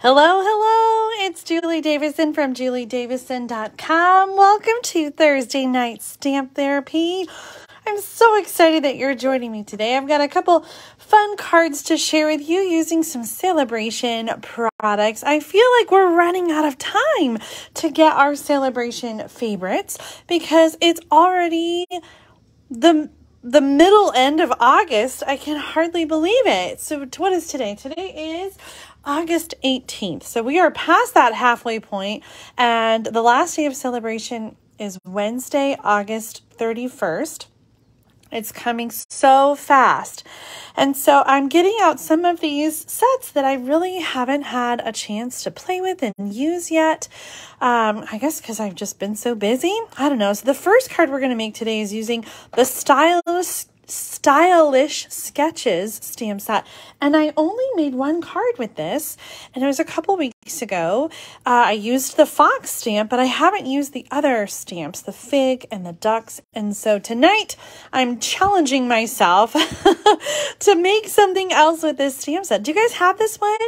Hello, hello. It's Julie Davison from juliedavison.com. Welcome to Thursday night stamp therapy. I'm so excited that you're joining me today. I've got a couple fun cards to share with you using some Sale-a-Bration products. I feel like we're running out of time to get our Sale-a-Bration favorites because it's already the the middle end of August. I can hardly believe it. So what is today? Today is August 18th. So we are past that halfway point, and the last day of Sale-a-Bration is Wednesday, August 31st. It's coming so fast. And so I'm getting out some of these sets that I really haven't had a chance to play with and use yet. Um, I guess because I've just been so busy. I don't know. So the first card we're going to make today is using the Stylish stylish sketches stamp set and i only made one card with this and it was a couple weeks ago. Uh, i used the fox stamp but i haven't used the other stamps the fig and the ducks and so tonight i'm challenging myself to make something else with this stamp set. Do you guys have this one?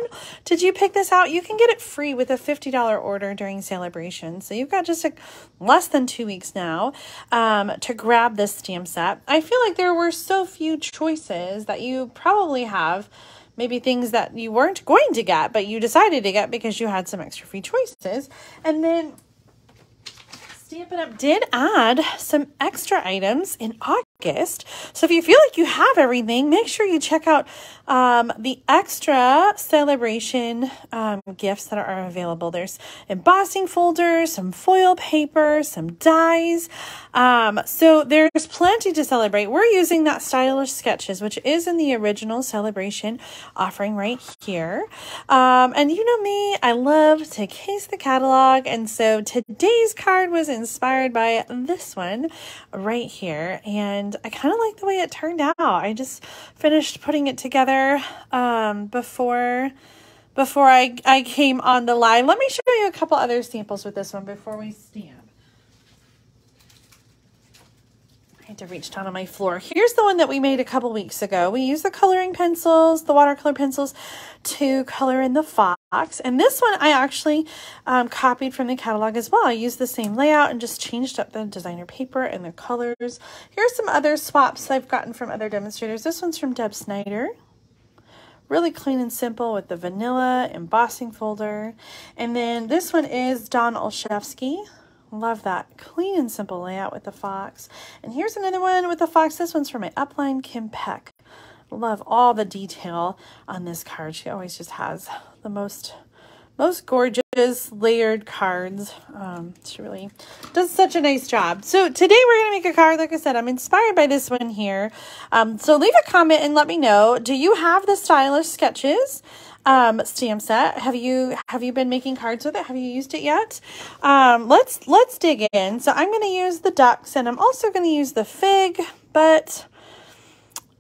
Did you pick this out? You can get it free with a $50 order during Sale-a-Bration so you've got just a, less than two weeks now um, to grab this stamp set. I feel like there were so few choices that you probably have maybe things that you weren't going to get, but you decided to get because you had some extra free choices. And then Stampin' Up! did add some extra items in August. So if you feel like you have everything, make sure you check out um, the extra Sale-a-Bration um, gifts that are available. There's embossing folders, some foil paper, some dies. Um, so there's plenty to celebrate. We're using that stylish sketches, which is in the original Sale-a-Bration offering right here. Um, and you know me, I love to case the catalog. And so today's card was inspired by this one right here. And I kind of like the way it turned out. I just finished putting it together um, before before I, I came on the line. Let me show you a couple other samples with this one before we stamp. had to reach down on my floor. Here's the one that we made a couple weeks ago. We used the coloring pencils, the watercolor pencils, to color in the fox. And this one I actually um, copied from the catalog as well. I used the same layout and just changed up the designer paper and the colors. Here's some other swaps I've gotten from other demonstrators. This one's from Deb Snyder really clean and simple with the vanilla embossing folder. And then this one is Don Olszewski. Love that. Clean and simple layout with the fox. And here's another one with the fox. This one's for my upline, Kim Peck. Love all the detail on this card. She always just has the most most gorgeous layered cards. Um, she really does such a nice job. So today we're going to make a card. Like I said, I'm inspired by this one here. Um, so leave a comment and let me know. Do you have the stylish sketches? Um, stamp set. Have you have you been making cards with it? Have you used it yet? Um, let's let's dig in. So I'm going to use the ducks, and I'm also going to use the fig, but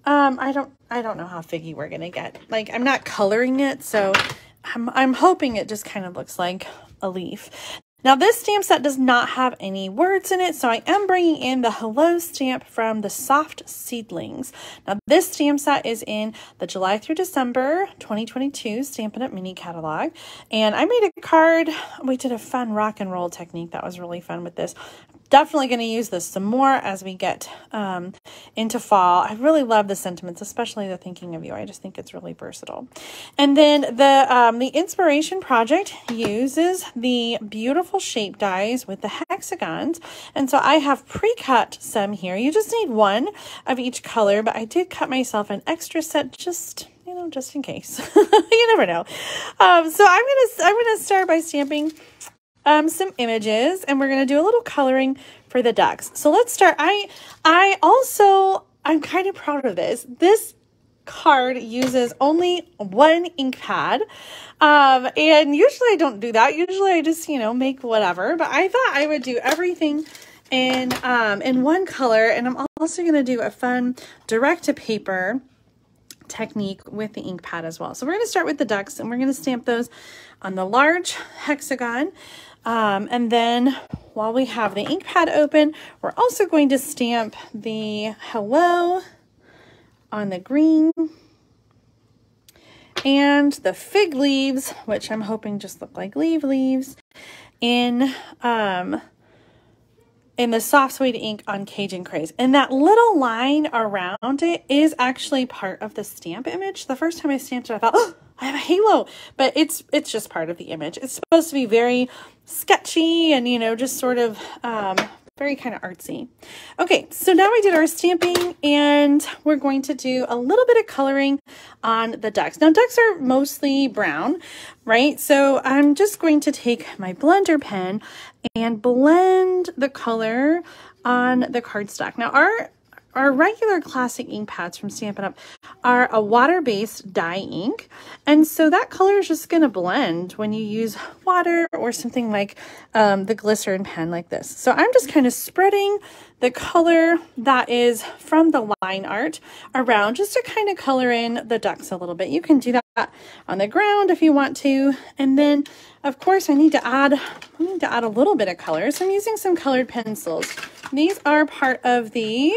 um, I don't I don't know how figgy we're going to get. Like I'm not coloring it, so I'm I'm hoping it just kind of looks like a leaf. Now this stamp set does not have any words in it, so I am bringing in the Hello stamp from the Soft Seedlings. Now this stamp set is in the July through December 2022 Stampin' Up! Mini Catalog, and I made a card. We did a fun rock and roll technique that was really fun with this definitely going to use this some more as we get um, into fall. I really love the sentiments, especially the thinking of you. I just think it's really versatile. And then the, um, the inspiration project uses the beautiful shape dies with the hexagons. And so I have pre-cut some here. You just need one of each color, but I did cut myself an extra set just you know, just in case. you never know. Um, so I'm gonna I'm gonna start by stamping um, some images and we're going to do a little coloring for the ducks. So let's start. I, I also, I'm kind of proud of this. This card uses only one ink pad. Um, and usually I don't do that. Usually I just, you know, make whatever, but I thought I would do everything in, um, in one color. And I'm also going to do a fun direct to paper technique with the ink pad as well. So we're going to start with the ducks and we're going to stamp those on the large hexagon. Um, and then while we have the ink pad open, we're also going to stamp the hello on the green. and the fig leaves, which I'm hoping just look like leaf leaves, in um, in the soft suede ink on Cajun Craze. And that little line around it is actually part of the stamp image. The first time I stamped it, I thought, oh, I have a halo, but it's it's just part of the image. It's supposed to be very sketchy and, you know, just sort of um, very kind of artsy. Okay, so now we did our stamping and we're going to do a little bit of coloring on the ducks. Now ducks are mostly brown, right? So I'm just going to take my blender pen and blend the color on the cardstock. Now our our regular classic ink pads from Stampin' Up! are a water-based dye ink, and so that color is just going to blend when you use water or something like um, the glycerin pen like this. So I'm just kind of spreading the color that is from the line art around just to kind of color in the ducks a little bit. You can do that on the ground if you want to, and then of course I need to add I need to add a little bit of color, so I'm using some colored pencils. These are part of the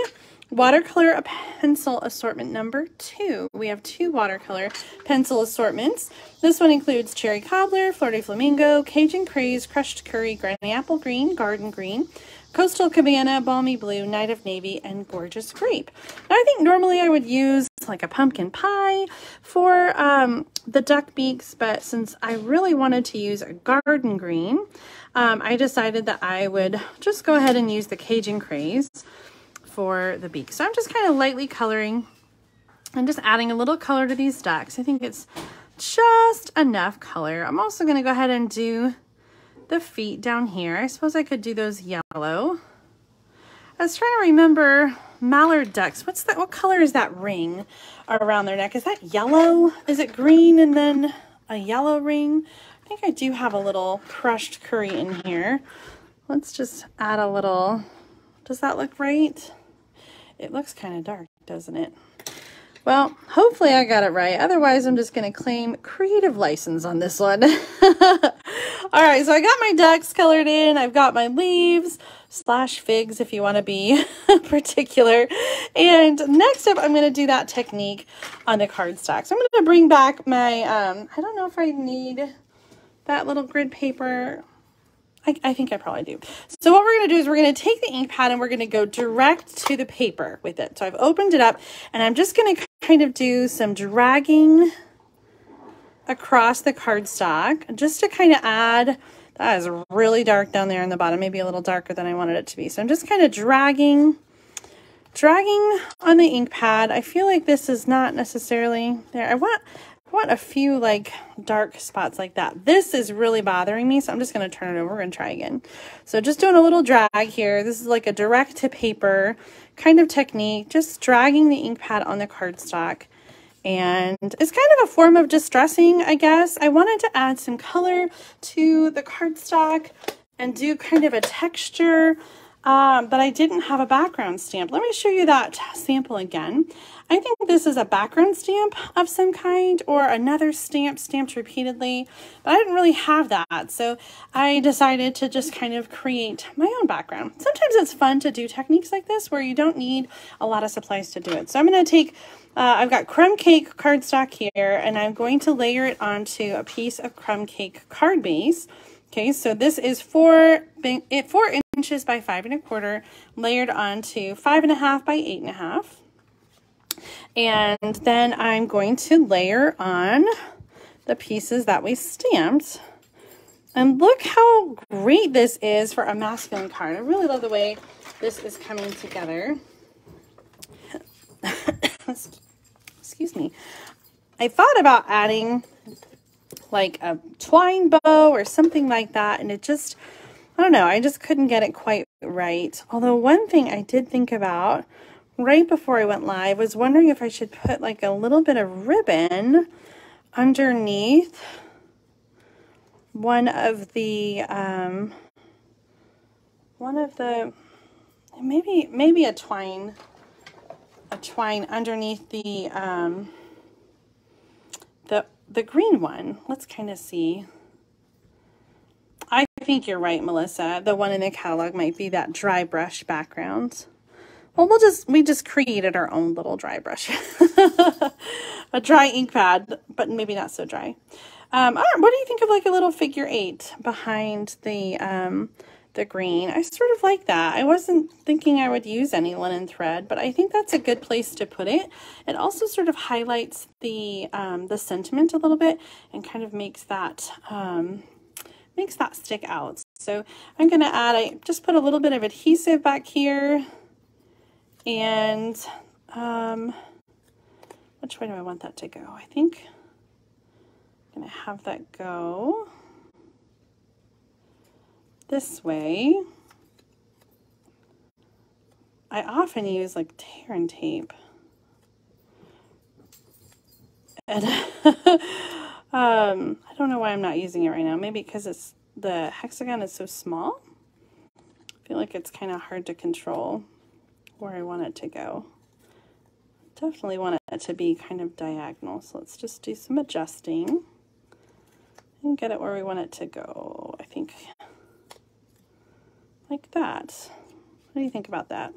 watercolor pencil assortment number two. We have two watercolor pencil assortments. This one includes Cherry Cobbler, de Flamingo, Cajun Craze, Crushed Curry, Granny Apple Green, Garden Green, Coastal Cabana, Balmy Blue, Night of Navy, and Gorgeous Grape. Now, I think normally I would use like a pumpkin pie for um, the duck beaks, but since I really wanted to use a garden green, um, I decided that I would just go ahead and use the Cajun Craze for the beak. So I'm just kind of lightly coloring and just adding a little color to these ducks. I think it's just enough color. I'm also going to go ahead and do the feet down here. I suppose I could do those yellow. I was trying to remember mallard ducks. What's that? What color is that ring around their neck? Is that yellow? Is it green and then a yellow ring? I think I do have a little crushed curry in here. Let's just add a little. Does that look right? It looks kind of dark, doesn't it? Well, hopefully I got it right. Otherwise, I'm just going to claim creative license on this one. All right, so I got my ducks colored in. I've got my leaves slash figs if you want to be particular. And next up, I'm going to do that technique on the cardstock. So I'm going to bring back my, um, I don't know if I need that little grid paper. I, I, think I probably do. So what we're going to do is we're going to take the ink pad and we're going to go direct to the paper with it. So I've opened it up and I'm just going to kind of do some dragging across the cardstock just to kind of add, that is really dark down there in the bottom, maybe a little darker than I wanted it to be. So I'm just kind of dragging, dragging on the ink pad. I feel like this is not necessarily there. I want, want a few like dark spots like that. This is really bothering me, so I'm just going to turn it over. To try again. So just doing a little drag here. This is like a direct to paper kind of technique, just dragging the ink pad on the cardstock. And it's kind of a form of distressing, I guess. I wanted to add some color to the cardstock and do kind of a texture um, but I didn't have a background stamp. Let me show you that sample again. I think this is a background stamp of some kind or another stamp stamped repeatedly, but I didn't really have that. So I decided to just kind of create my own background. Sometimes it's fun to do techniques like this where you don't need a lot of supplies to do it. So I'm going to take, uh, I've got crumb cake cardstock here, and I'm going to layer it onto a piece of crumb cake card base. Okay, so this is four, four inches by five and a quarter, layered onto five and a half by eight and a half. And then I'm going to layer on the pieces that we stamped. And look how great this is for a masculine card. I really love the way this is coming together. Excuse me. I thought about adding like a twine bow or something like that. And it just, I don't know, I just couldn't get it quite right. Although one thing I did think about right before I went live was wondering if I should put like a little bit of ribbon underneath one of the, um, one of the, maybe, maybe a twine, a twine underneath the, um, the green one, let's kind of see. I think you're right, Melissa. The one in the catalog might be that dry brush background. Well, we'll just, we just created our own little dry brush. a dry ink pad, but maybe not so dry. Um, what do you think of like a little figure eight behind the um, the green? I sort of like that. I wasn't thinking I would use any linen thread, but I think that's a good place to put it. It also sort of highlights the um, the sentiment a little bit and kind of makes that um, makes that stick out. So I'm going to add, I just put a little bit of adhesive back here and um, which way do I want that to go? I think I'm going to have that go this way. I often use like tear and tape. And um, I don't know why I'm not using it right now. Maybe because it's the hexagon is so small. I feel like it's kind of hard to control where I want it to go. Definitely want it to be kind of diagonal. So let's just do some adjusting and get it where we want it to go. I think like that. What do you think about that?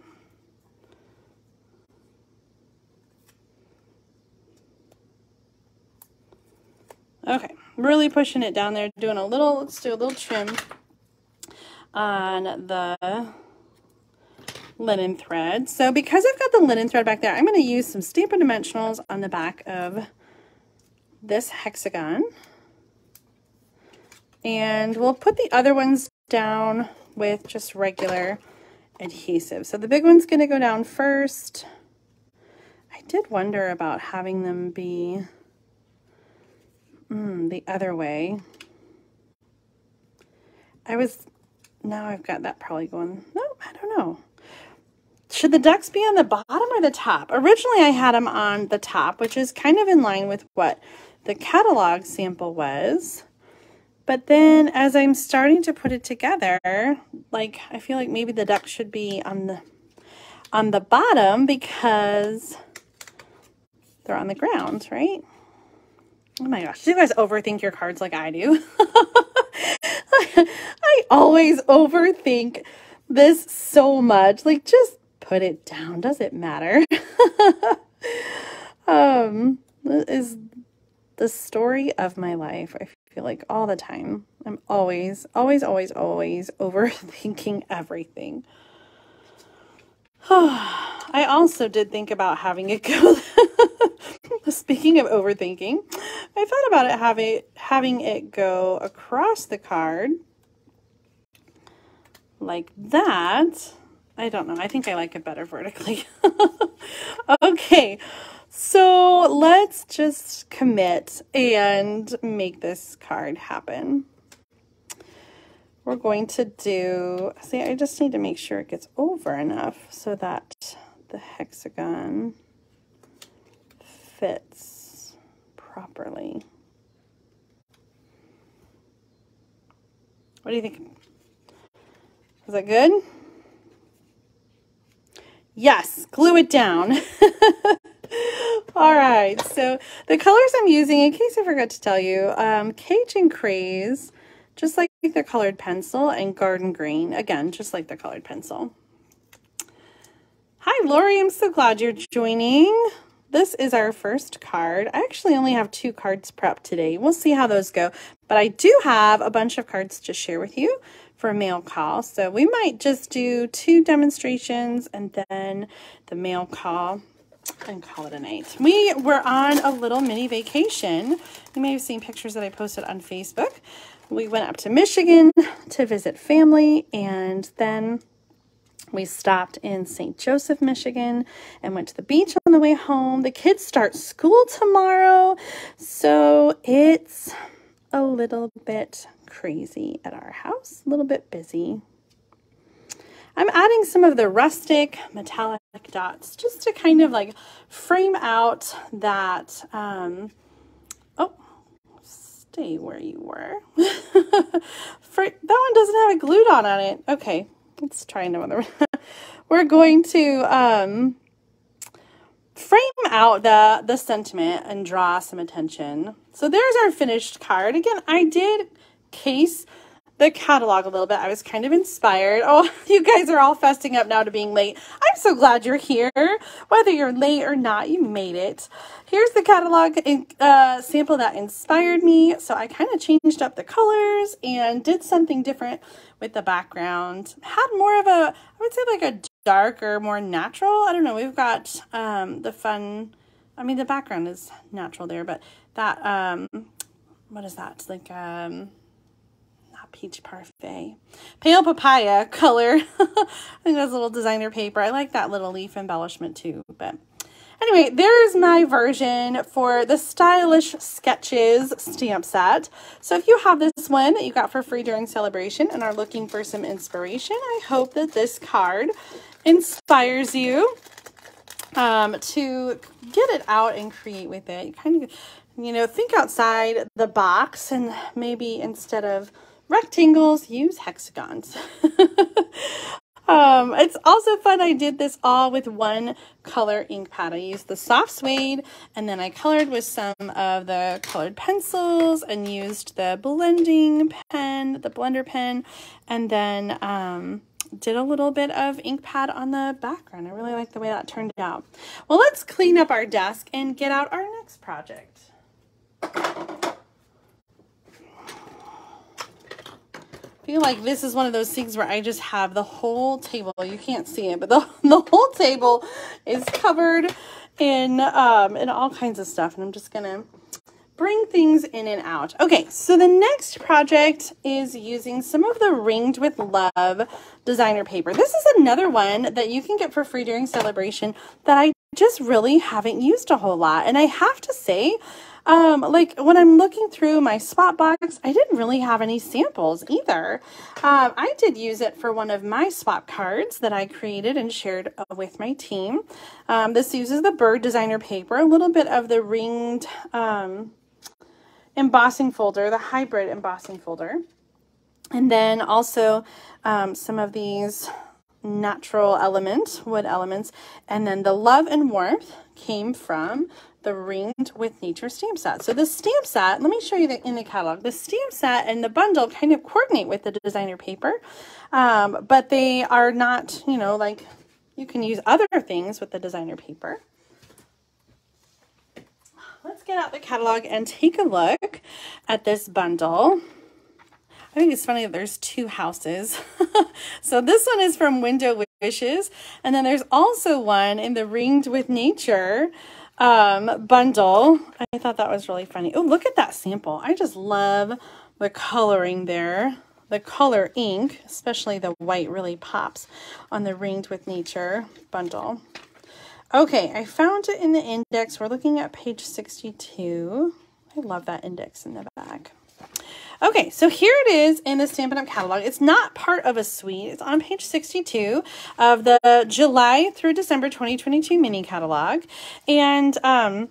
Okay, really pushing it down there, doing a little, let's do a little trim on the linen thread. So because I've got the linen thread back there, I'm going to use some Stampin' Dimensionals on the back of this hexagon. And we'll put the other ones down with just regular adhesive. So the big one's going to go down first. I did wonder about having them be mm, the other way. I was, now I've got that probably going, no, I don't know. Should the ducks be on the bottom or the top? Originally I had them on the top, which is kind of in line with what the catalog sample was. But then as I'm starting to put it together, like I feel like maybe the duck should be on the on the bottom because they're on the ground, right? Oh my gosh, you guys overthink your cards like I do? I always overthink this so much. Like just put it down. Does it matter? um, is the story of my life. I feel like all the time. I'm always, always, always, always overthinking everything. I also did think about having it go. Speaking of overthinking, I thought about it having having it go across the card like that. I don't know. I think I like it better vertically. okay, so let's just commit and make this card happen. We're going to do, see, I just need to make sure it gets over enough so that the hexagon fits properly. What do you think? Is that good? Yes, glue it down. All right, so the colors I'm using, in case I forgot to tell you, um, Cajun Craze, just like the colored pencil, and Garden Green, again, just like the colored pencil. Hi, Lori, I'm so glad you're joining. This is our first card. I actually only have two cards prepped today. We'll see how those go, but I do have a bunch of cards to share with you for a mail call. So we might just do two demonstrations and then the mail call and call it a night. We were on a little mini vacation. You may have seen pictures that I posted on Facebook. We went up to Michigan to visit family and then we stopped in St. Joseph, Michigan and went to the beach on the way home. The kids start school tomorrow, so it's a little bit crazy at our house, a little bit busy. I'm adding some of the rustic metallic dots just to kind of like frame out that, um, oh, stay where you were. For, that one doesn't have a glue dot on it. Okay, let's try another one. We're going to um, frame out the, the sentiment and draw some attention. So there's our finished card. Again, I did case the catalog a little bit. I was kind of inspired. Oh, you guys are all festing up now to being late. I'm so glad you're here. Whether you're late or not, you made it. Here's the catalog uh, sample that inspired me. So I kind of changed up the colors and did something different with the background. Had more of a, I would say like a darker, more natural. I don't know. We've got um, the fun, I mean, the background is natural there, but that, um, what is that? Like, um, peach parfait, pale papaya color. I think that's a little designer paper. I like that little leaf embellishment too, but Anyway, there's my version for the Stylish Sketches stamp set. So if you have this one that you got for free during Sale-a-Bration and are looking for some inspiration, I hope that this card inspires you um, to get it out and create with it. You kind of, you know, think outside the box and maybe instead of rectangles, use hexagons. Um, it's also fun. I did this all with one color ink pad. I used the soft suede and then I colored with some of the colored pencils and used the blending pen, the blender pen, and then um, did a little bit of ink pad on the background. I really like the way that turned out. Well, let's clean up our desk and get out our next project. Feel like this is one of those things where I just have the whole table. You can't see it, but the, the whole table is covered in, um, in all kinds of stuff. And I'm just going to bring things in and out. Okay, so the next project is using some of the Ringed with Love designer paper. This is another one that you can get for free during Sale-a-Bration that I just really haven't used a whole lot. And I have to say, um, like when I'm looking through my swap box, I didn't really have any samples either. Um, I did use it for one of my swap cards that I created and shared uh, with my team. Um, this uses the bird designer paper, a little bit of the ringed um, embossing folder, the hybrid embossing folder. And then also um, some of these natural element, wood elements. And then the love and warmth came from the Ringed with Nature stamp set. So the stamp set, let me show you the, in the catalog. The stamp set and the bundle kind of coordinate with the designer paper, um, but they are not, you know, like you can use other things with the designer paper. Let's get out the catalog and take a look at this bundle. I think it's funny that there's two houses. so this one is from Window Wishes, and then there's also one in the Ringed with Nature um, bundle. I thought that was really funny. Oh, look at that sample. I just love the coloring there. The color ink, especially the white, really pops on the Ringed with Nature bundle. Okay, I found it in the index. We're looking at page 62. I love that index in the back. Okay, so here it is in the Stampin' Up! catalog. It's not part of a suite. It's on page 62 of the July through December 2022 mini catalog. And um,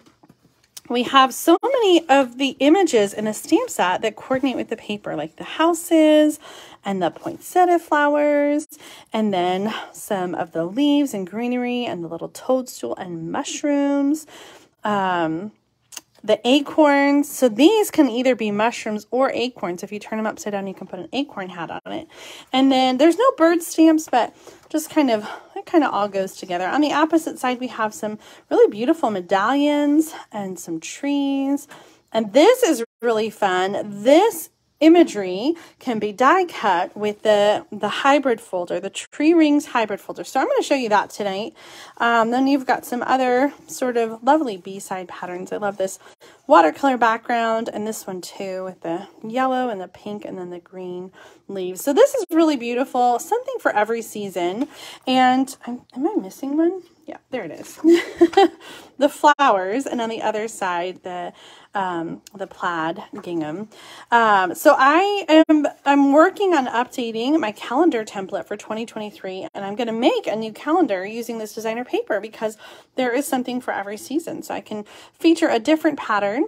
we have so many of the images in the stamp set that coordinate with the paper, like the houses and the poinsettia flowers, and then some of the leaves and greenery and the little toadstool and mushrooms. Um, the acorns. So these can either be mushrooms or acorns. If you turn them upside down, you can put an acorn hat on it. And then there's no bird stamps, but just kind of, it kind of all goes together. On the opposite side, we have some really beautiful medallions and some trees. And this is really fun. This imagery can be die cut with the, the hybrid folder, the Tree Rings hybrid folder. So I'm going to show you that tonight. Um, then you've got some other sort of lovely B-side patterns. I love this watercolor background and this one too with the yellow and the pink and then the green leaves. So this is really beautiful, something for every season. And I'm, am I missing one? Yeah, there it is. the flowers, and on the other side, the um, the plaid gingham. Um, so I am I'm working on updating my calendar template for 2023, and I'm going to make a new calendar using this designer paper because there is something for every season. So I can feature a different pattern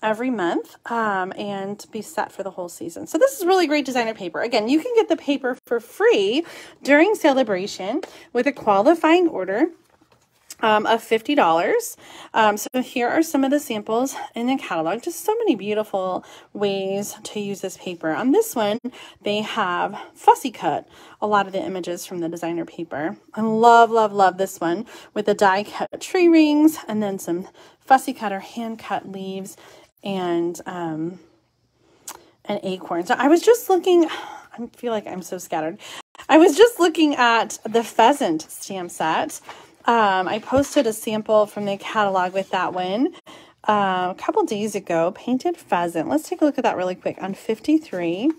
every month um, and be set for the whole season. So this is really great designer paper. Again, you can get the paper for free during Sale-a-Bration with a qualifying order um, of $50. Um, so here are some of the samples in the catalog. Just so many beautiful ways to use this paper. On this one, they have fussy cut a lot of the images from the designer paper. I love, love, love this one with the die cut tree rings and then some fussy cut or hand cut leaves and um, an acorn. So I was just looking, I feel like I'm so scattered. I was just looking at the pheasant stamp set. Um, I posted a sample from the catalog with that one uh, a couple days ago. Painted pheasant. Let's take a look at that really quick on 53.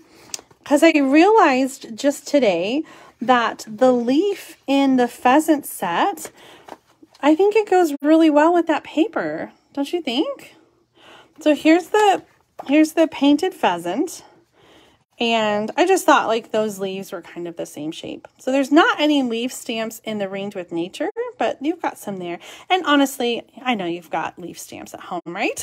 Because I realized just today that the leaf in the pheasant set, I think it goes really well with that paper. Don't you think? So here's the here's the painted pheasant. And I just thought like those leaves were kind of the same shape. So there's not any leaf stamps in the Ringed with Nature, but you've got some there. And honestly, I know you've got leaf stamps at home, right?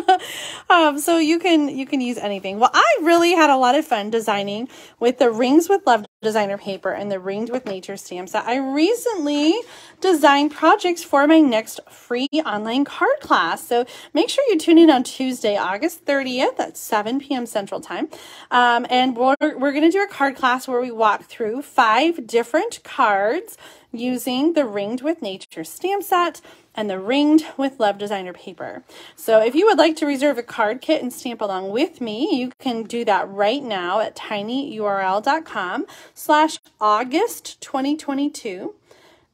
um, so you can you can use anything. Well, I really had a lot of fun designing with the Rings with Love designer paper and the Ringed with Nature stamps that I recently designed projects for my next free online card class. So make sure you tune in on Tuesday, August 30th at 7 p.m. Central Time. Um, and we're, we're going to do a card class where we walk through five different cards using the Ringed with Nature stamp set and the Ringed with Love designer paper. So if you would like to reserve a card kit and stamp along with me, you can do that right now at tinyurl.com slash August 2022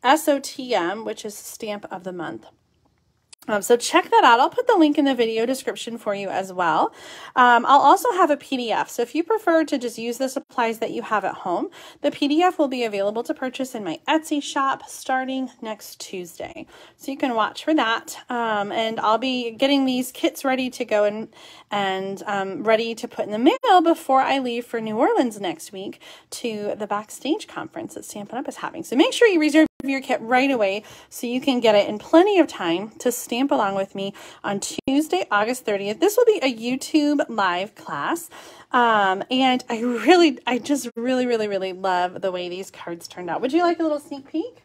SOTM, which is stamp of the month. Um, so check that out. I'll put the link in the video description for you as well. Um, I'll also have a PDF. So if you prefer to just use the supplies that you have at home, the PDF will be available to purchase in my Etsy shop starting next Tuesday. So you can watch for that. Um, and I'll be getting these kits ready to go and, and um, ready to put in the mail before I leave for New Orleans next week to the Backstage Conference that Stampin' Up! is having. So make sure you reserve your kit right away so you can get it in plenty of time to stamp along with me on Tuesday, August 30th. This will be a YouTube live class. Um, and I really, I just really, really, really love the way these cards turned out. Would you like a little sneak peek?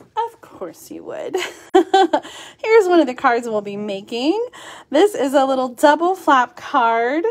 Of course you would. Here's one of the cards we'll be making. This is a little double flap card.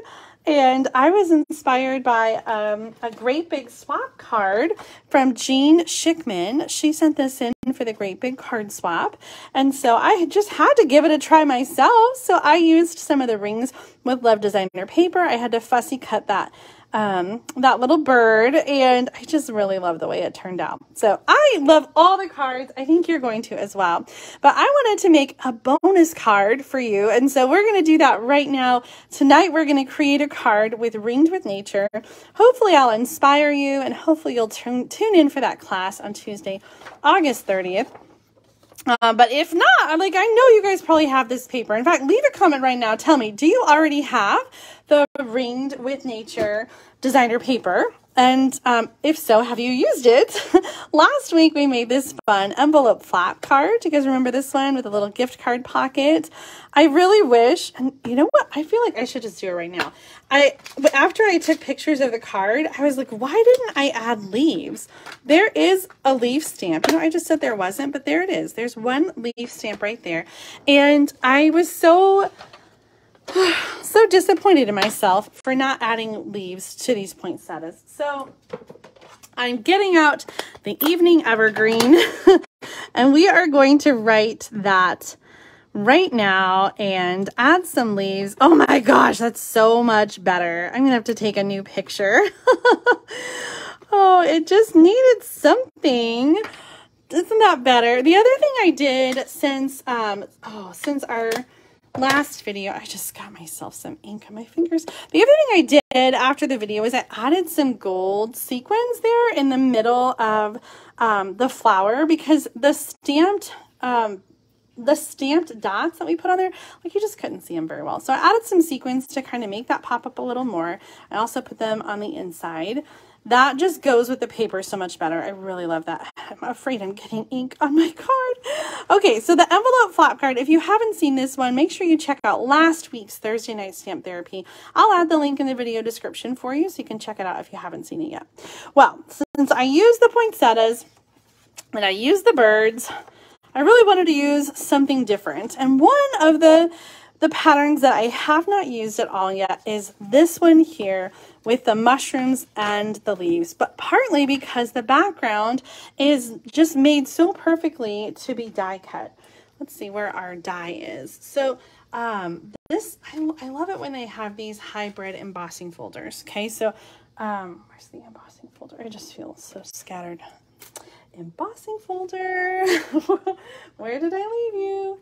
And I was inspired by um, a great big swap card from Jean Schickman. She sent this in for the great big card swap. And so I just had to give it a try myself. So I used some of the rings with Love Designer paper. I had to fussy cut that um, that little bird, and I just really love the way it turned out. So I love all the cards. I think you're going to as well. But I wanted to make a bonus card for you, and so we're going to do that right now. Tonight, we're going to create a card with Ringed with Nature. Hopefully, I'll inspire you, and hopefully, you'll tune in for that class on Tuesday, August 30th. Uh, but if not, I'm like, I know you guys probably have this paper. In fact, leave a comment right now. Tell me, do you already have the Ringed with Nature designer paper? And um, if so, have you used it? Last week we made this fun envelope flap card. Do you guys remember this one with a little gift card pocket? I really wish, and you know what? I feel like I should just do it right now. I but after I took pictures of the card, I was like, why didn't I add leaves? There is a leaf stamp. You know, I just said there wasn't, but there it is. There's one leaf stamp right there. And I was so so disappointed in myself for not adding leaves to these poinsettias. So I'm getting out the evening evergreen and we are going to write that right now and add some leaves. Oh my gosh, that's so much better. I'm gonna have to take a new picture. oh, it just needed something. Isn't that better? The other thing I did since, um, oh, since our last video, I just got myself some ink on my fingers. The other thing I did after the video is I added some gold sequins there in the middle of um, the flower because the stamped um, the stamped dots that we put on there, like you just couldn't see them very well. So I added some sequins to kind of make that pop up a little more. I also put them on the inside. That just goes with the paper so much better. I really love that. I'm afraid I'm getting ink on my card. Okay, so the envelope flap card, if you haven't seen this one, make sure you check out last week's Thursday Night Stamp Therapy. I'll add the link in the video description for you so you can check it out if you haven't seen it yet. Well, since I use the poinsettias and I use the birds, I really wanted to use something different. And one of the the patterns that I have not used at all yet is this one here with the mushrooms and the leaves, but partly because the background is just made so perfectly to be die cut. Let's see where our die is. So um, this, I, I love it when they have these hybrid embossing folders. Okay, so um, where's the embossing folder? I just feel so scattered. Embossing folder. Where did I leave you?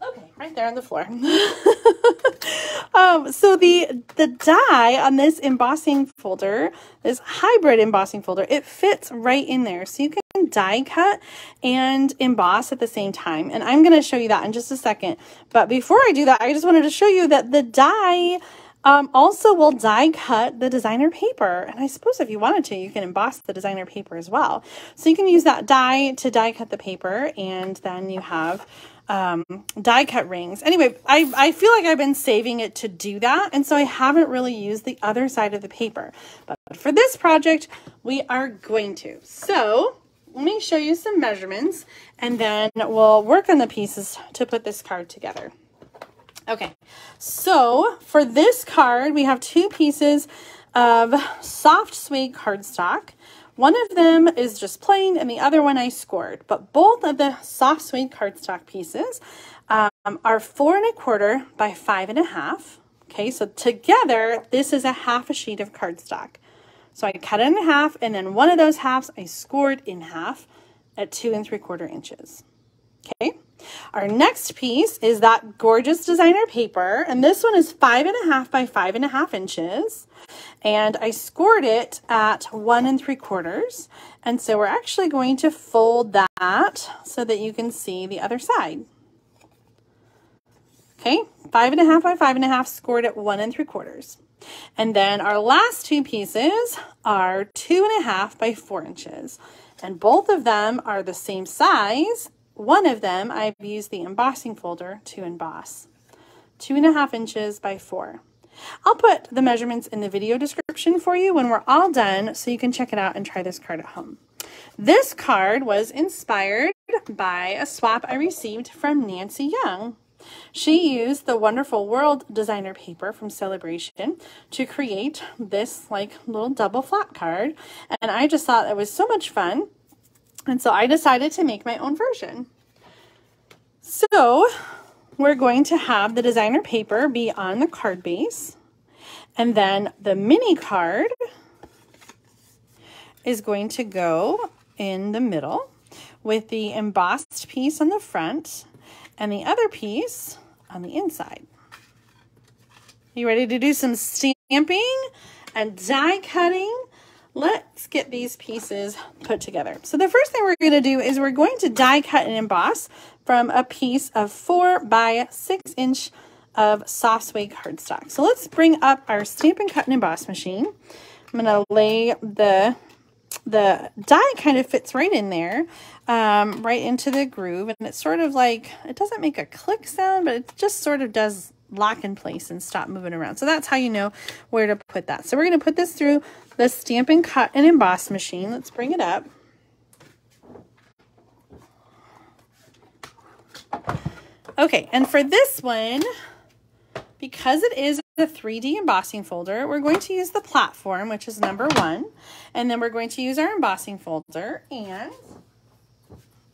Okay, right there on the floor. um, so the the die on this embossing folder, this hybrid embossing folder, it fits right in there. So you can die cut and emboss at the same time. And I'm going to show you that in just a second. But before I do that, I just wanted to show you that the die um, also will die cut the designer paper. And I suppose if you wanted to, you can emboss the designer paper as well. So you can use that die to die cut the paper and then you have um, die cut rings. Anyway, I, I feel like I've been saving it to do that. And so I haven't really used the other side of the paper. But for this project, we are going to. So let me show you some measurements and then we'll work on the pieces to put this card together. Okay, so for this card, we have two pieces of soft suede cardstock. One of them is just plain and the other one I scored, but both of the soft suede cardstock pieces um, are four and a quarter by five and a half. Okay, so together, this is a half a sheet of cardstock. So I cut it in half, and then one of those halves I scored in half at two and three quarter inches. Okay, our next piece is that gorgeous designer paper, and this one is five and a half by five and a half inches and I scored it at one and three quarters. And so we're actually going to fold that so that you can see the other side. Okay, five and a half by five and a half scored at one and three quarters. And then our last two pieces are two and a half by four inches. And both of them are the same size. One of them, I've used the embossing folder to emboss. Two and a half inches by four. I'll put the measurements in the video description for you when we're all done so you can check it out and try this card at home. This card was inspired by a swap I received from Nancy Young. She used the wonderful world designer paper from Sale-a-Bration to create this like little double flap card. And I just thought it was so much fun. And so I decided to make my own version. So we're going to have the designer paper be on the card base. And then the mini card is going to go in the middle with the embossed piece on the front and the other piece on the inside. You ready to do some stamping and die cutting? Let's get these pieces put together. So the first thing we're going to do is we're going to die cut and emboss from a piece of four by six inch of soft suede cardstock. So let's bring up our Stampin' Cut and Emboss machine. I'm to lay the the die kind of fits right in there, um, right into the groove. And it's sort of like, it doesn't make a click sound, but it just sort of does lock in place and stop moving around. So that's how you know where to put that. So we're going to put this through the Stampin' Cut and Emboss machine. Let's bring it up. Okay, and for this one, because it is a 3D embossing folder, we're going to use the platform, which is number one, and then we're going to use our embossing folder, and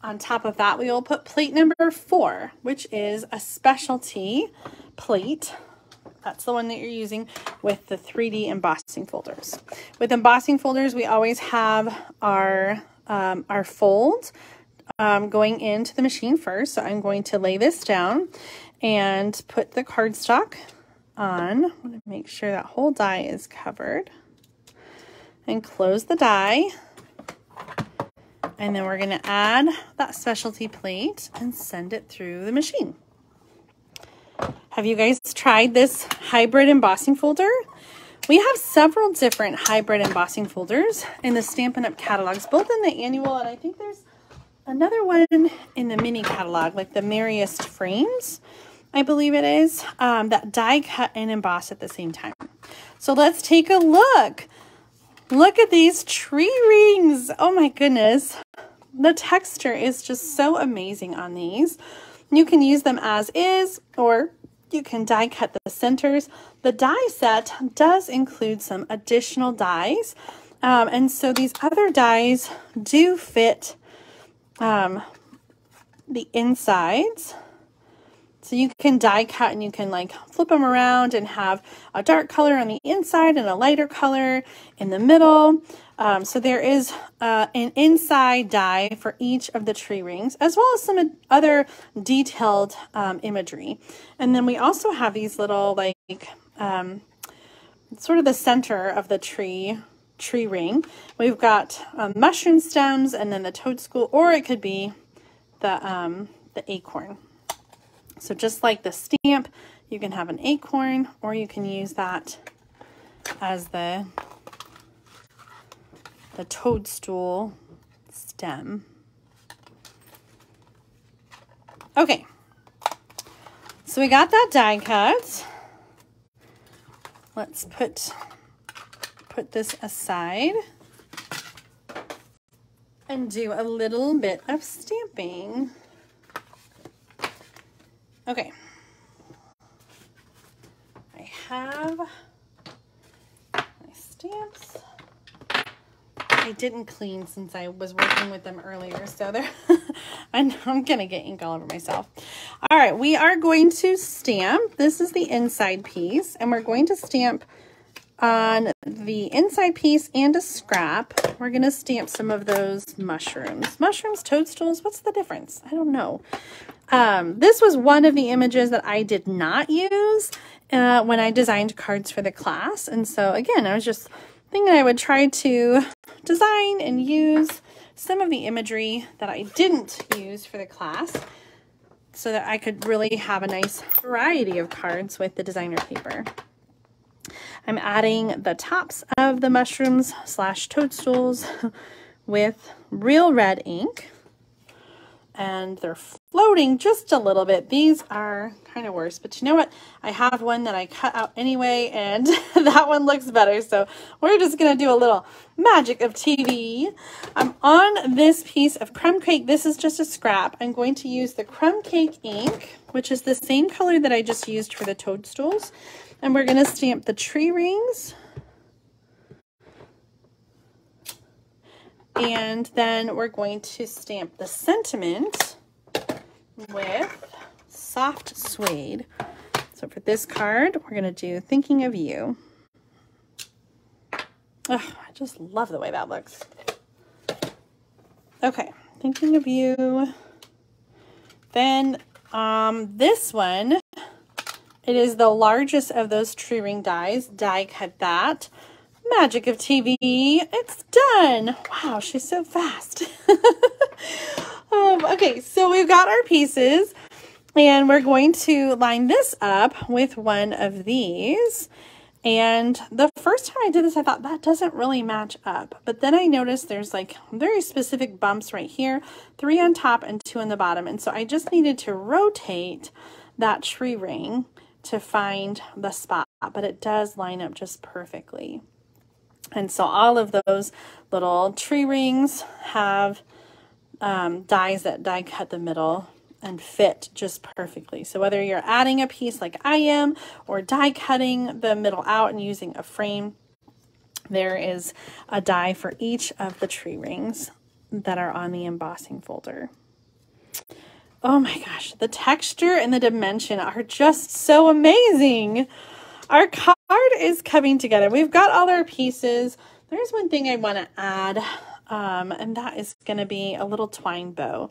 on top of that, we will put plate number four, which is a specialty plate. That's the one that you're using with the 3D embossing folders. With embossing folders, we always have our, um, our fold um, going into the machine first. So I'm going to lay this down and put the cardstock on. I want to make sure that whole die is covered. And close the die. And then we're going to add that specialty plate and send it through the machine. Have you guys tried this hybrid embossing folder? We have several different hybrid embossing folders in the Stampin' Up! catalogs, both in the annual and I think there's another one in the mini catalog, like the Merriest Frames, I believe it is, um, that die cut and emboss at the same time. So let's take a look. Look at these tree rings. Oh my goodness. The texture is just so amazing on these. You can use them as is or you can die cut the centers. The die set does include some additional dies. Um, and so these other dies do fit um, the insides. So you can die cut and you can like flip them around and have a dark color on the inside and a lighter color in the middle. Um, so there is uh, an inside die for each of the tree rings, as well as some other detailed um, imagery. And then we also have these little like um, sort of the center of the tree tree ring. We've got um, mushroom stems and then the toadstool, or it could be the um, the acorn. So just like the stamp, you can have an acorn or you can use that as the, the toadstool stem. Okay, so we got that die cut. Let's put, put this aside and do a little bit of stamping. Okay. I have my stamps. I didn't clean since I was working with them earlier, so they're I'm, I'm gonna get ink all over myself. All right, we are going to stamp. This is the inside piece, and we're going to stamp on the inside piece and a scrap. We're gonna stamp some of those mushrooms. Mushrooms, toadstools, what's the difference? I don't know. Um, this was one of the images that I did not use uh, when I designed cards for the class. And so again, I was just thinking I would try to design and use some of the imagery that I didn't use for the class so that I could really have a nice variety of cards with the designer paper. I'm adding the tops of the mushrooms slash toadstools with real red ink and they're floating just a little bit. These are kind of worse, but you know what? I have one that I cut out anyway, and that one looks better. So we're just to do a little magic of TV. I'm on this piece of crumb cake. This is just a scrap. I'm going to use the crumb cake ink, which is the same color that I just used for the toadstools. And we're going to stamp the tree rings And then we're going to stamp the sentiment with soft suede. So for this card, we're going to do Thinking of You. Oh, I just love the way that looks. Okay, Thinking of You. Then um, this one, it is the largest of those tree ring dies. Die cut that. Magic of TV, it's done. Wow, she's so fast. um, okay, so we've got our pieces and we're going to line this up with one of these. And the first time I did this, I thought that doesn't really match up. But then I noticed there's like very specific bumps right here, three on top and two on the bottom. And so I just needed to rotate that tree ring to find the spot, but it does line up just perfectly. And so all of those little tree rings have um, dies that die cut the middle and fit just perfectly. So whether you're adding a piece like I am or die cutting the middle out and using a frame, there is a die for each of the tree rings that are on the embossing folder. Oh my gosh, the texture and the dimension are just so amazing. Our card is coming together. We've got all our pieces. There's one thing I want to add, um, and that is going to be a little twine bow.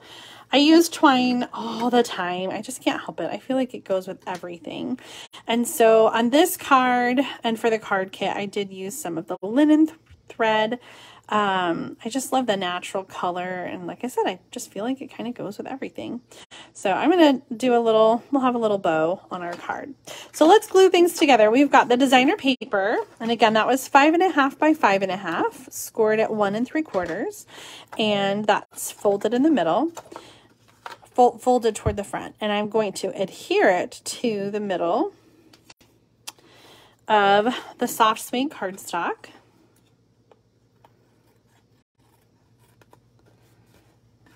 I use twine all the time. I just can't help it. I feel like it goes with everything. And so on this card and for the card kit, I did use some of the linen th thread um, I just love the natural color. And like I said, I just feel like it kind of goes with everything. So I'm going to do a little, we'll have a little bow on our card. So let's glue things together. We've got the designer paper. And again, that was five and a half by five and a half, scored at one and three quarters. And that's folded in the middle, fold, folded toward the front. And I'm going to adhere it to the middle of the soft suede cardstock.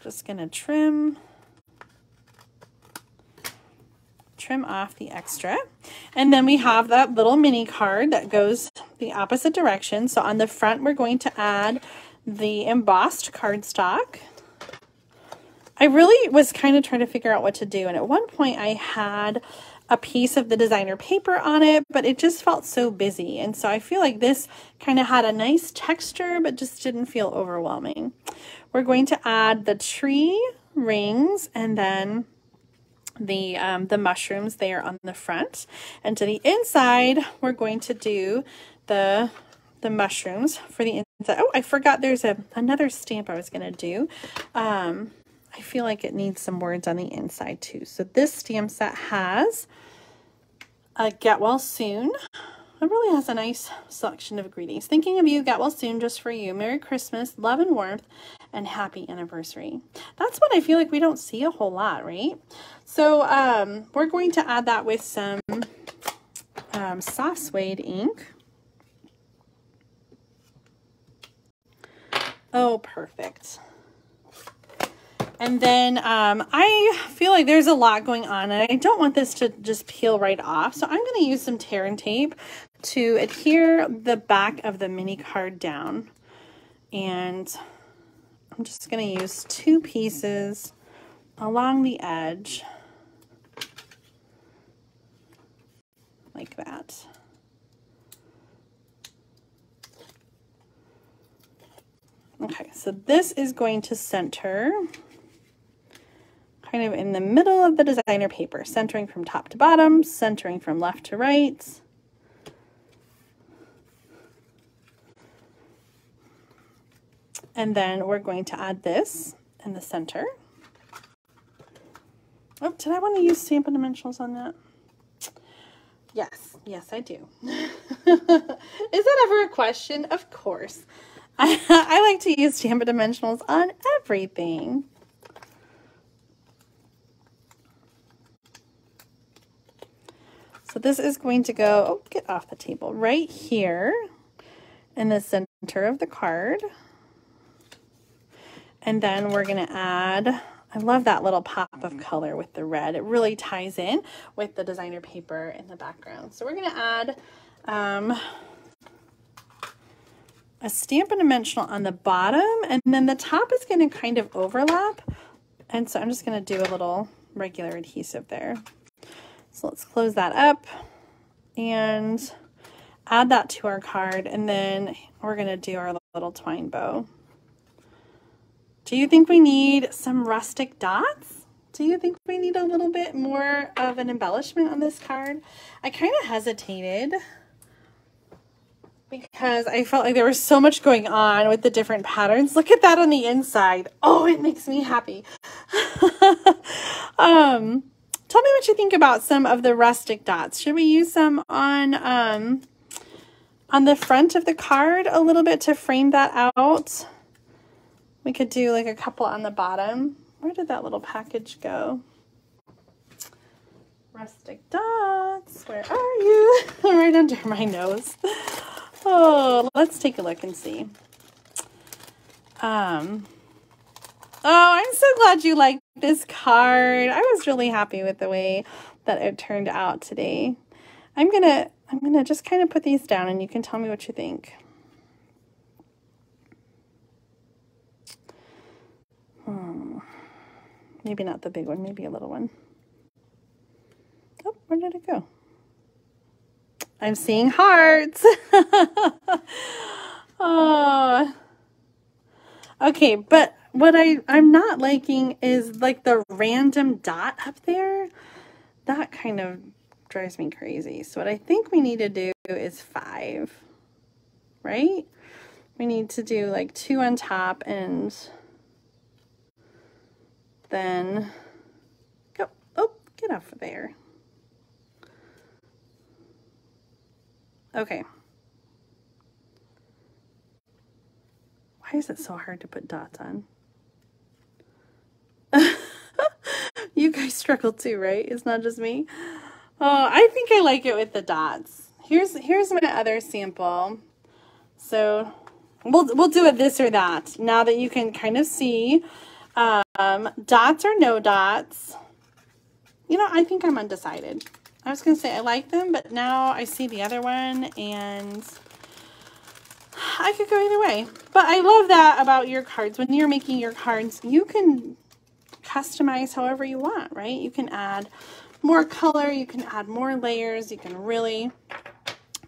Just going to trim trim off the extra. And then we have that little mini card that goes the opposite direction. So on the front, we're going to add the embossed cardstock. I really was kind of trying to figure out what to do. And at one point I had a piece of the designer paper on it, but it just felt so busy. And so I feel like this kind of had a nice texture, but just didn't feel overwhelming. We're going to add the tree rings and then the um, the mushrooms there on the front. And to the inside, we're going to do the the mushrooms for the inside. Oh, I forgot there's a another stamp I was going to do. Um, I feel like it needs some words on the inside too. So this stamp set has a get well soon. It really has a nice selection of greetings. Thinking of you, get well soon, just for you. Merry Christmas, love and warmth, and happy anniversary. That's what I feel like we don't see a whole lot, right? So um, we're going to add that with some um, soft suede ink. Oh, perfect. And then um, I feel like there's a lot going on and I don't want this to just peel right off. So I'm going to use some tear and tape to adhere the back of the mini card down. And I'm just going to use two pieces along the edge like that. Okay, so this is going to center kind of in the middle of the designer paper, centering from top to bottom, centering from left to right. And then we're going to add this in the center. Oh, did I want to use Stampin' Dimensionals on that? Yes, yes, I do. Is that ever a question? Of course. I, I like to use Stampin' Dimensionals on everything. So this is going to go, oh, get off the table, right here in the center of the card. And then we're going to add I love that little pop of color with the red. It really ties in with the designer paper in the background. So we're going to add um, a Stampin' Dimensional on the bottom, and then the top is going to kind of overlap. And so I'm just going to do a little regular adhesive there. So let's close that up and add that to our card, and then we're going to do our little twine bow. Do you think we need some rustic dots? Do you think we need a little bit more of an embellishment on this card? I kind of hesitated because I felt like there was so much going on with the different patterns. Look at that on the inside. Oh, it makes me happy. um, tell me what you think about some of the rustic dots. Should we use some on um, on the front of the card a little bit to frame that out? We could do like a couple on the bottom. Where did that little package go? Rustic dots, where are you? right under my nose. Oh, let's take a look and see. Um, oh, I'm so glad you liked this card. I was really happy with the way that it turned out today. I'm gonna, I'm gonna just kind of put these down and you can tell me what you think. Hmm. Maybe not the big one, maybe a little one. Oh, where did it go? I'm seeing hearts. oh. Okay, but what I, I'm not liking is like the random dot up there. That kind of drives me crazy. So what I think we need to do is five, right? We need to do like two on top and then go, oh, get off of there. Okay. Why is it so hard to put dots on? You guys struggle too, right? It's not just me. Oh, I think I like it with the dots. Here's here's my other sample. So we'll we'll do it this or that. Now that you can kind of see um, dots or no dots. You know, I think I'm undecided. I was to say I like them, but now I see the other one and I could go either way. But I love that about your cards. When you're making your cards, you can customize however you want, right? You can add more color, you can add more layers, you can really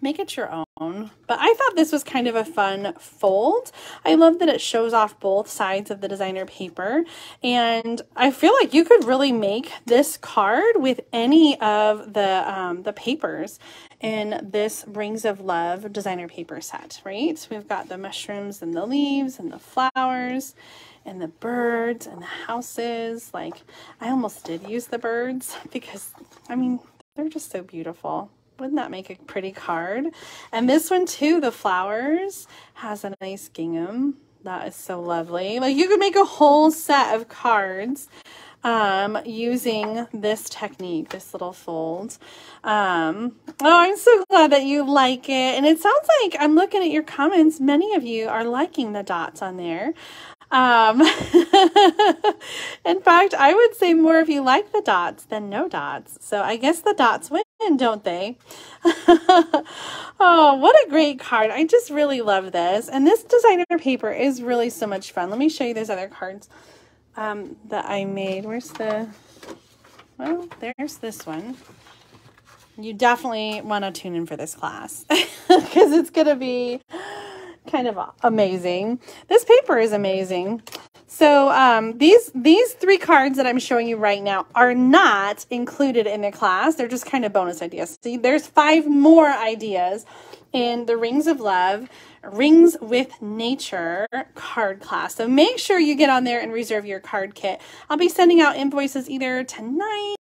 make it your own. But I thought this was kind of a fun fold. I love that it shows off both sides of the designer paper. And I feel like you could really make this card with any of the, um, the papers in this Rings of Love designer paper set, right? So we've got the mushrooms and the leaves and the flowers and the birds and the houses. Like I almost did use the birds because I mean, they're just so beautiful. Wouldn't that make a pretty card? And this one too, the flowers, has a nice gingham. That is so lovely. Like you could make a whole set of cards um, using this technique, this little fold. Um, oh, I'm so glad that you like it. And it sounds like I'm looking at your comments. Many of you are liking the dots on there. Um, in fact, I would say more of you like the dots than no dots. So I guess the dots win, don't they? oh, what a great card. I just really love this. And this designer paper is really so much fun. Let me show you those other cards um, that I made. Where's the, well, there's this one. You definitely want to tune in for this class because it's going to be kind of amazing. This paper is amazing. So um, these these three cards that I'm showing you right now are not included in the class. They're just kind of bonus ideas. See, there's five more ideas in the Rings of Love, Ringed with Nature card class. So make sure you get on there and reserve your card kit. I'll be sending out invoices either tonight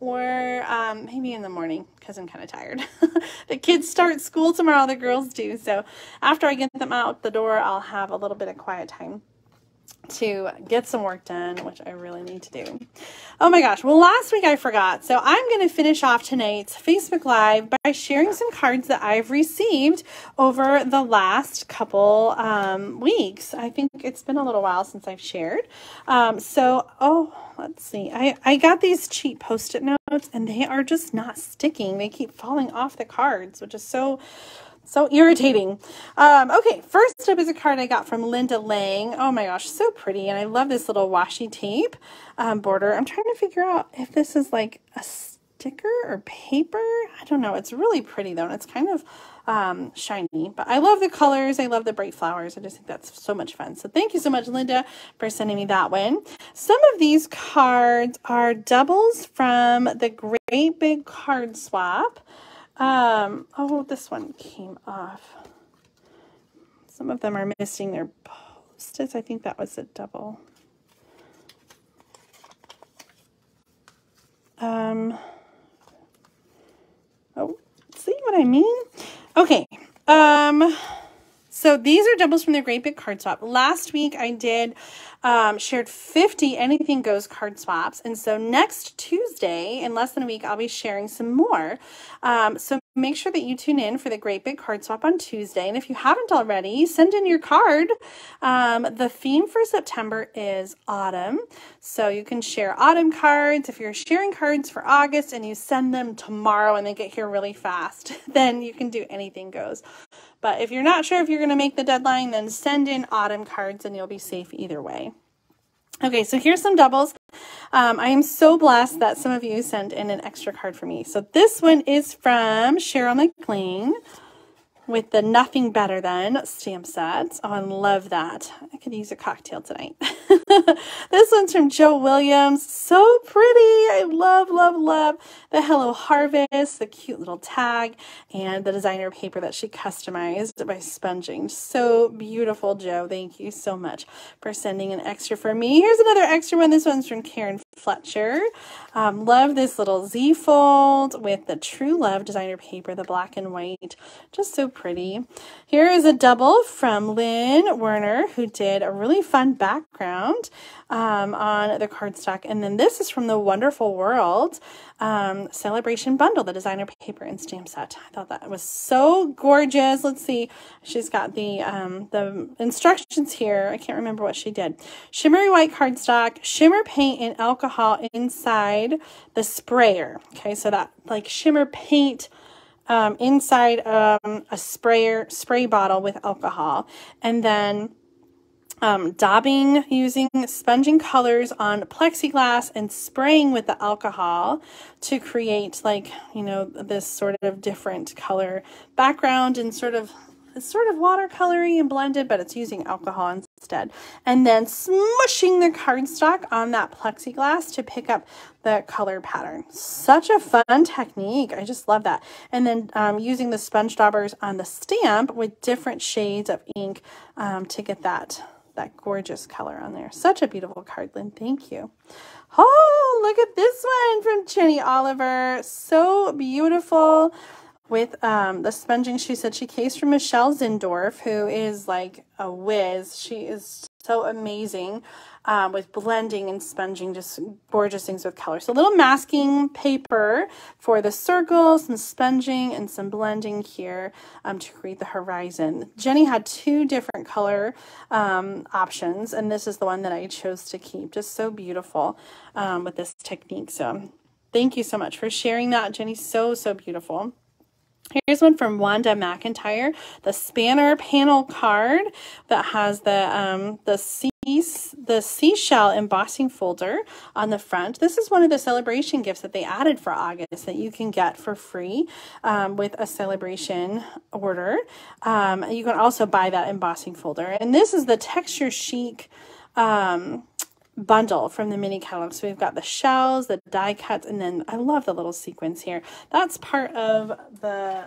or um, maybe in the morning because I'm kind of tired. the kids start school tomorrow, the girls do. So after I get them out the door, I'll have a little bit of quiet time to get some work done, which I really need to do. Oh my gosh. Well, last week I forgot. So I'm going to finish off tonight's Facebook Live by sharing some cards that I've received over the last couple um, weeks. I think it's been a little while since I've shared. Um, so, oh, let's see. I, I got these cheap post-it notes and they are just not sticking. They keep falling off the cards, which is so so irritating. Um, okay, first up is a card I got from Linda Lang. Oh my gosh, so pretty. And I love this little washi tape um, border. I'm trying to figure out if this is like a sticker or paper. I don't know. It's really pretty though. And it's kind of um, shiny. But I love the colors. I love the bright flowers. I just think that's so much fun. So thank you so much, Linda, for sending me that one. Some of these cards are doubles from the Great Big Card Swap. Um, oh, this one came off. Some of them are missing their post-its. I think that was a double. Um, oh, see what I mean? Okay. Um, so these are doubles from the Great Big Card Swap. Last week I did um, shared 50 anything goes card swaps. And so next Tuesday, in less than a week, I'll be sharing some more. Um, so make sure that you tune in for the Great Big Card Swap on Tuesday. And if you haven't already, send in your card. Um, the theme for September is autumn. So you can share autumn cards. If you're sharing cards for August and you send them tomorrow and they get here really fast, then you can do anything goes. But if you're not sure if you're going to make the deadline, then send in autumn cards and you'll be safe either way. Okay, so here's some doubles. Um, I am so blessed that some of you sent in an extra card for me. So this one is from Cheryl McLean with the Nothing Better Than stamp sets. Oh, I love that. I could use a cocktail tonight. this one's from Joe Williams. So pretty. I love, love, love the Hello Harvest, the cute little tag, and the designer paper that she customized by sponging. So beautiful, Joe. Thank you so much for sending an extra for me. Here's another extra one. This one's from Karen Fletcher. Um, love this little Z fold with the True Love designer paper, the black and white. Just so pretty. Here is a double from Lynn Werner, who did a really fun background um, on the cardstock. And then this is from the Wonderful World um, Celebration Bundle, the designer paper and stamp set. I thought that was so gorgeous. Let's see. She's got the, um, the instructions here. I can't remember what she did. Shimmery white cardstock, shimmer paint and alcohol inside the sprayer. Okay, so that like shimmer paint um, inside um, a sprayer spray bottle with alcohol. And then um, daubing using sponging colors on plexiglass and spraying with the alcohol to create like, you know, this sort of different color background and sort of it's sort of watercolory and blended, but it's using alcohol instead. And then smushing the cardstock on that plexiglass to pick up the color pattern. Such a fun technique. I just love that. And then um, using the sponge daubers on the stamp with different shades of ink um, to get that that gorgeous color on there. Such a beautiful card, Lynn. Thank you. Oh, look at this one from Jenny Oliver. So beautiful with um, the sponging. She said she cased from Michelle Zindorf, who is like a whiz. She is so amazing um, with blending and sponging, just gorgeous things with color. So a little masking paper for the circles, some sponging and some blending here um, to create the horizon. Jenny had two different color um, options, and this is the one that I chose to keep. Just so beautiful um, with this technique. So thank you so much for sharing that, Jenny. So, so beautiful. Here's one from Wanda McIntyre, the spanner panel card that has the um, the sea the seashell embossing folder on the front. This is one of the Sale-a-Bration gifts that they added for August that you can get for free um, with a Sale-a-Bration order. Um, you can also buy that embossing folder. And this is the texture chic um, bundle from the mini catalog. So we've got the shells, the die cuts, and then I love the little sequins here. That's part of the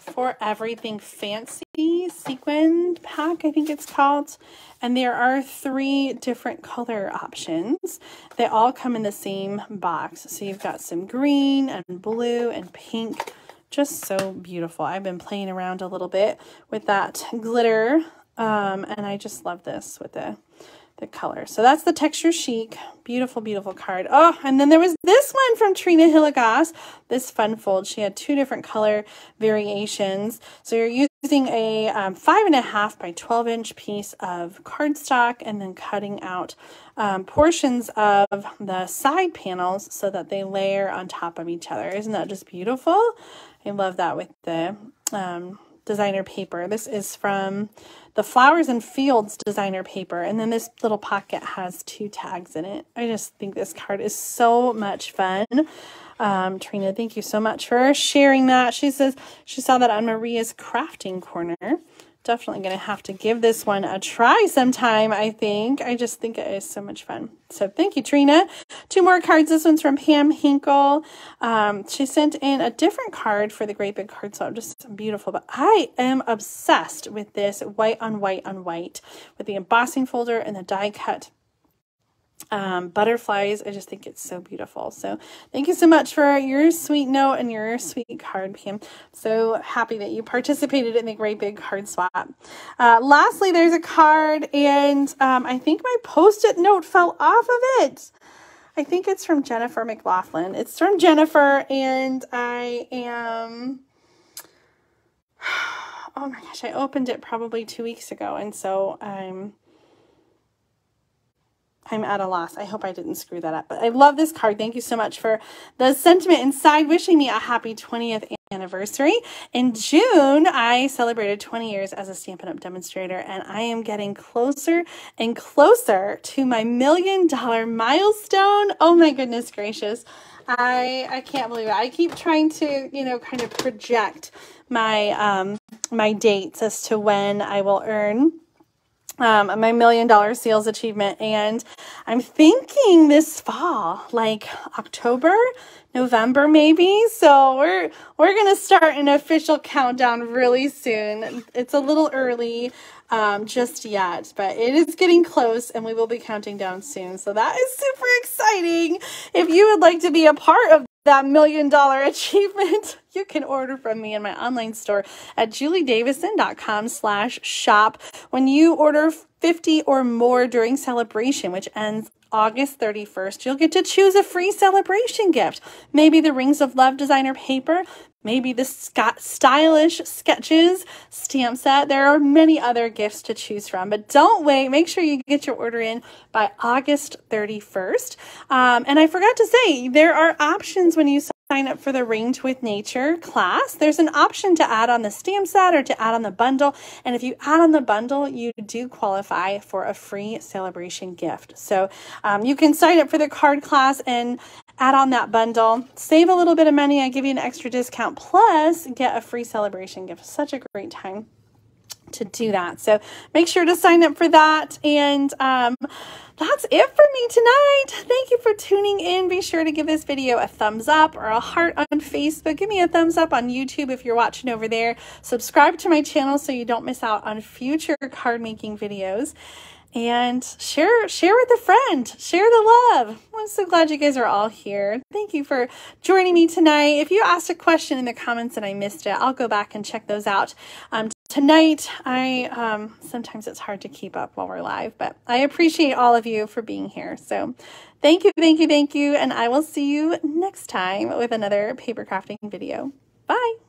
For Everything Fancy sequin pack, I think it's called. And there are three different color options. They all come in the same box. So you've got some green and blue and pink. Just so beautiful. I've been playing around a little bit with that glitter. Um, and I just love this with the the color. So that's the Texture Chic. Beautiful, beautiful card. Oh, and then there was this one from Trina Hillegas, this fun fold. She had two different color variations. So you're using a um, five and a half by 12 inch piece of cardstock and then cutting out um, portions of the side panels so that they layer on top of each other. Isn't that just beautiful? I love that with the um, designer paper. This is from the Flowers and Fields designer paper. And then this little pocket has two tags in it. I just think this card is so much fun. Um, Trina, thank you so much for sharing that. She says she saw that on Maria's crafting corner definitely going to have to give this one a try sometime, I think. I just think it is so much fun. So thank you, Trina. Two more cards. This one's from Pam Hinkle. Um, she sent in a different card for the Great Big Card Swap. Just beautiful. But I am obsessed with this white on white on white with the embossing folder and the die cut um, butterflies. I just think it's so beautiful. So thank you so much for your sweet note and your sweet card, Pam. So happy that you participated in the great big card swap. Uh, lastly, there's a card and um, I think my post-it note fell off of it. I think it's from Jennifer McLaughlin. It's from Jennifer and I am... Oh my gosh, I opened it probably two weeks ago and so I'm I'm at a loss. I hope I didn't screw that up. But I love this card. Thank you so much for the sentiment inside wishing me a happy 20th anniversary. In June, I celebrated 20 years as a Stampin' Up! demonstrator, and I am getting closer and closer to my million dollar milestone. Oh my goodness gracious. I I can't believe it. I keep trying to, you know, kind of project my um my dates as to when I will earn um, my million dollar sales achievement. And I'm thinking this fall, like October, November maybe. So we're we're gonna start an official countdown really soon. It's a little early um, just yet, but it is getting close and we will be counting down soon. So that is super exciting. If you would like to be a part of that million dollar achievement, you can order from me in my online store at juliedavison.com slash shop. When you order 50 or more during Sale-a-Bration, which ends August 31st, you'll get to choose a free Sale-a-Bration gift. Maybe the Rings of Love designer paper, maybe the stylish sketches stamp set. There are many other gifts to choose from, but don't wait. Make sure you get your order in by August 31st. Um, and I forgot to say, there are options when you sign up for the Ringed with Nature class, there's an option to add on the stamp set or to add on the bundle. And if you add on the bundle, you do qualify for a free Sale-a-Bration gift. So um, you can sign up for the card class and add on that bundle, save a little bit of money. I give you an extra discount plus get a free Sale-a-Bration gift. Such a great time to do that. So make sure to sign up for that. And um, that's it for me tonight. Thank you for tuning in. Be sure to give this video a thumbs up or a heart on Facebook. Give me a thumbs up on YouTube if you're watching over there. Subscribe to my channel so you don't miss out on future card making videos and share share with a friend. Share the love. I'm so glad you guys are all here. Thank you for joining me tonight. If you asked a question in the comments and i missed it i'll go back and check those out. Um, tonight i um, sometimes it's hard to keep up while we're live but i appreciate all of you for being here. So thank you thank you thank you. And i will see you next time with another paper crafting video. Bye